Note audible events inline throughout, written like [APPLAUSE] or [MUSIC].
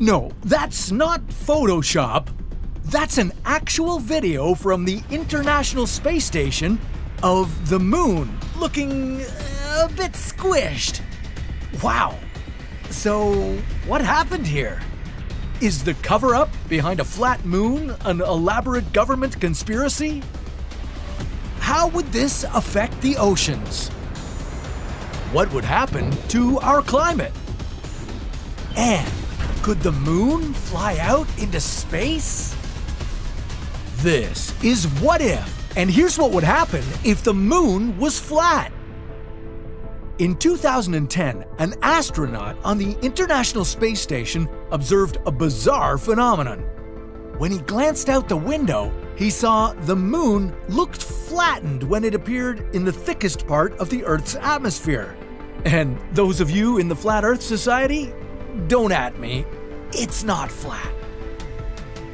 No, that's not Photoshop. That's an actual video from the International Space Station of the moon looking uh, a bit squished. Wow. So, what happened here? Is the cover up behind a flat moon an elaborate government conspiracy? How would this affect the oceans? What would happen to our climate? And could the moon fly out into space? This is What If, and here's what would happen if the moon was flat. In 2010, an astronaut on the International Space Station observed a bizarre phenomenon. When he glanced out the window, he saw the moon looked flattened when it appeared in the thickest part of the Earth's atmosphere. And those of you in the Flat Earth Society, don't at me, it's not flat.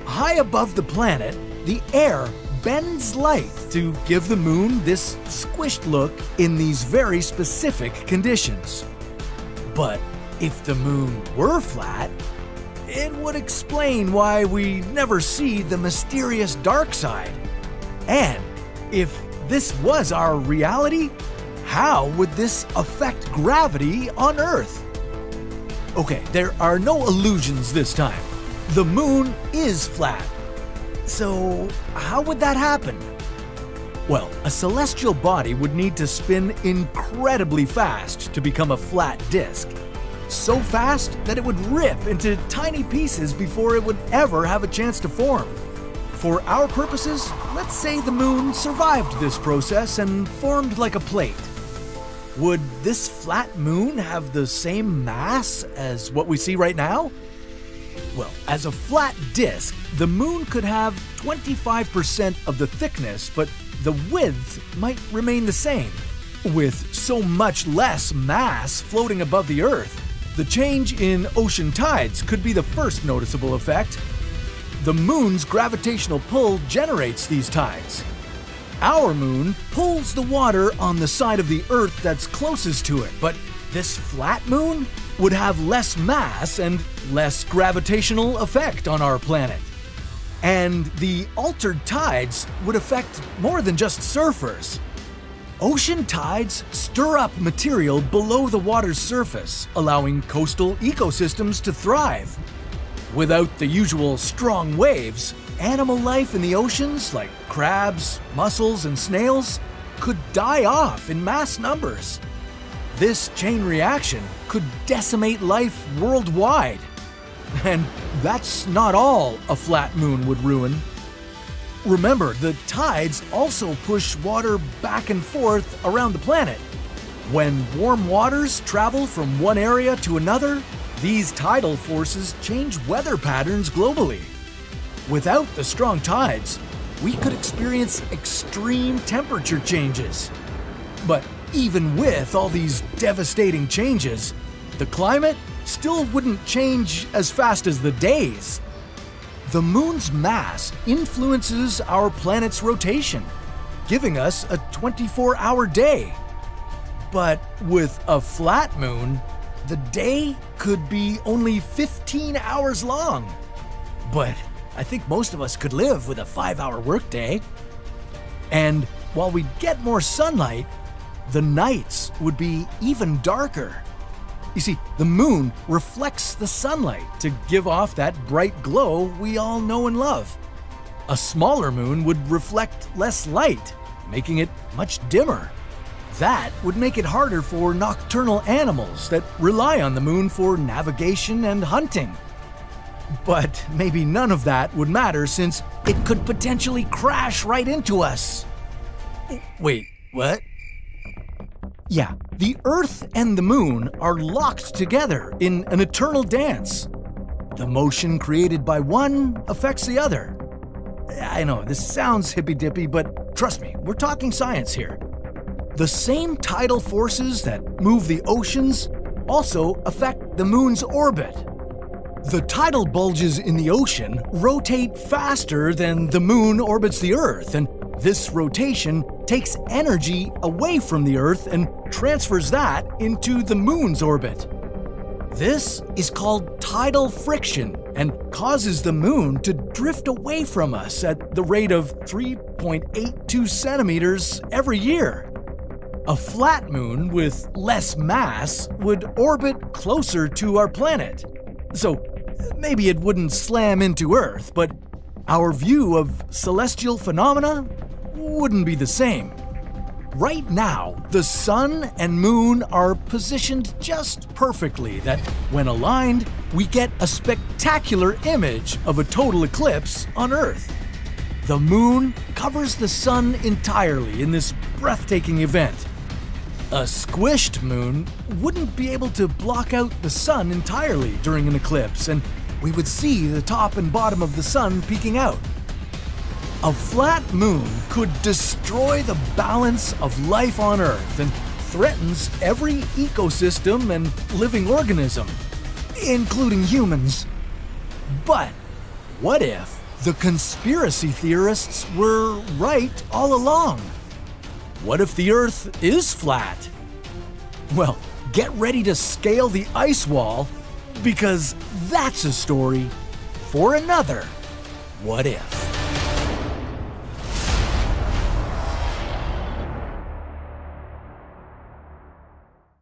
High above the planet, the air bends light to give the moon this squished look in these very specific conditions. But if the moon were flat, it would explain why we never see the mysterious dark side. And if this was our reality, how would this affect gravity on Earth? Okay, there are no illusions this time. The moon is flat. So, how would that happen? Well, a celestial body would need to spin incredibly fast to become a flat disk. So fast that it would rip into tiny pieces before it would ever have a chance to form. For our purposes, let's say the moon survived this process and formed like a plate. Would this flat moon have the same mass as what we see right now? Well, as a flat disk, the moon could have 25% of the thickness, but the width might remain the same. With so much less mass floating above the Earth, the change in ocean tides could be the first noticeable effect. The moon's gravitational pull generates these tides. Our moon pulls the water on the side of the Earth that's closest to it, but this flat moon would have less mass and less gravitational effect on our planet. And the altered tides would affect more than just surfers. Ocean tides stir up material below the water's surface, allowing coastal ecosystems to thrive. Without the usual strong waves, animal life in the oceans, like crabs, mussels, and snails, could die off in mass numbers. This chain reaction could decimate life worldwide. [LAUGHS] And that's not all a flat moon would ruin. Remember, the tides also push water back and forth around the planet. When warm waters travel from one area to another, these tidal forces change weather patterns globally. Without the strong tides, we could experience extreme temperature changes. But even with all these devastating changes, the climate still wouldn't change as fast as the days. The moon's mass influences our planet's rotation, giving us a 24 hour day. But with a flat moon, the day could be only 15 hours long. But I think most of us could live with a five hour workday. And while we'd get more sunlight, the nights would be even darker. You see, the moon reflects the sunlight to give off that bright glow we all know and love. A smaller moon would reflect less light, making it much dimmer. That would make it harder for nocturnal animals that rely on the moon for navigation and hunting. But maybe none of that would matter since it could potentially crash right into us. Wait, what? Yeah, the Earth and the Moon are locked together in an eternal dance. The motion created by one affects the other. I know, this sounds hippy dippy, but trust me, we're talking science here. The same tidal forces that move the oceans also affect the moon's orbit. The tidal bulges in the ocean rotate faster than the moon orbits the Earth, and this rotation takes energy away from the Earth and transfers that into the moon's orbit. This is called tidal friction and causes the moon to drift away from us at the rate of 3.82 centimeters every year. A flat moon with less mass would orbit closer to our planet. So maybe it wouldn't slam into Earth, but our view of celestial phenomena wouldn't be the same. Right now, the sun and moon are positioned just perfectly that when aligned, we get a spectacular image of a total eclipse on Earth. The moon covers the sun entirely in this breathtaking event. A squished moon wouldn't be able to block out the sun entirely during an eclipse, and we would see the top and bottom of the sun peeking out. A flat moon could destroy the balance of life on Earth and threatens every ecosystem and living organism, including humans. But what if the conspiracy theorists were right all along? What if the Earth is flat? Well, get ready to scale the ice wall because that's a story for another What If.